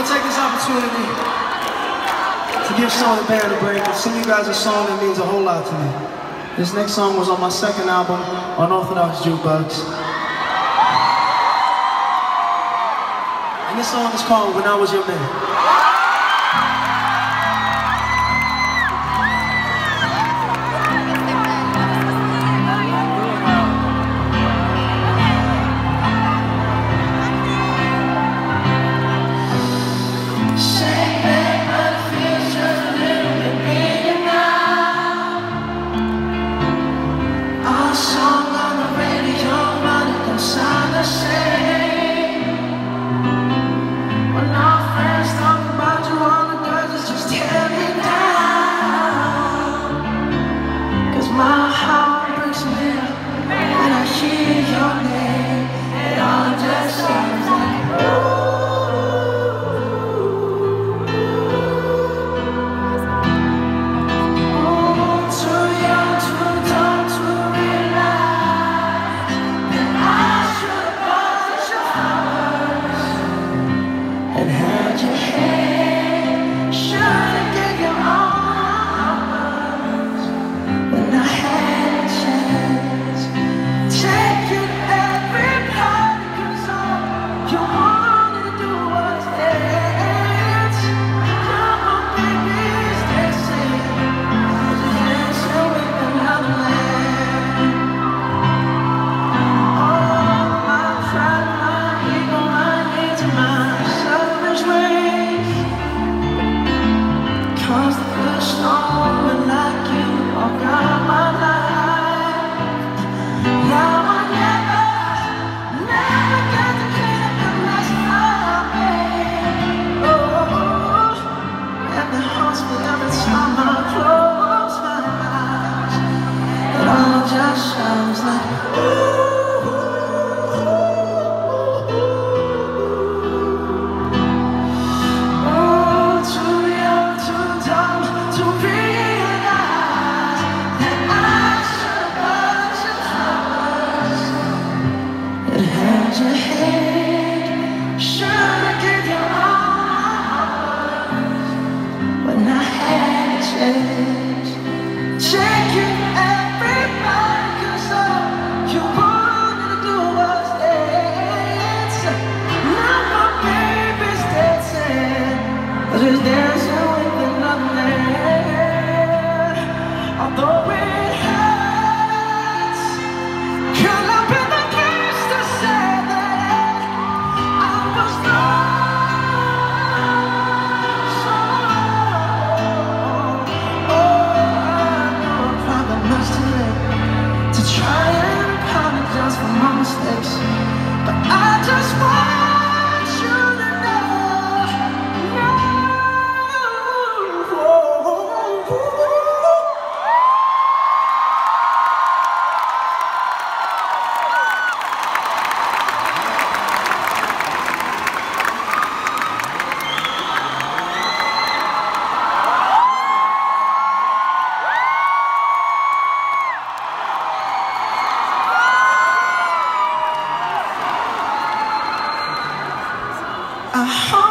gonna take this opportunity to give of the band a break and sing you guys a song that means a whole lot to me. This next song was on my second album, Unorthodox Jukebox. And this song is called When I Was Your Man. miles from my mistakes, but I just want. Uh.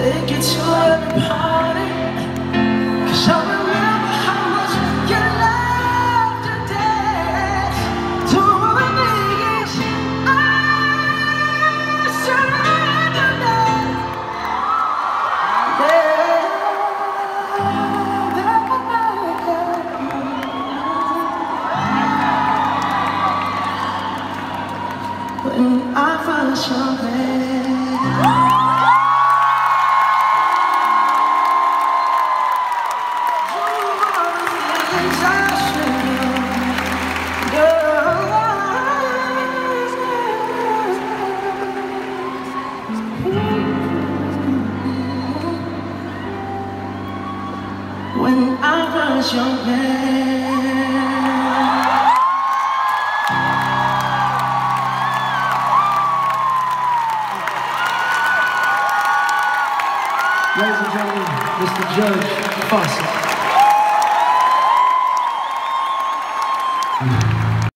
Take it to heaven, honey Cause I remember how much you loved to dance To ruin me is I surrender now Yeah. When I find you When I was your man Ladies and gentlemen, Mr. Judge Fossitt.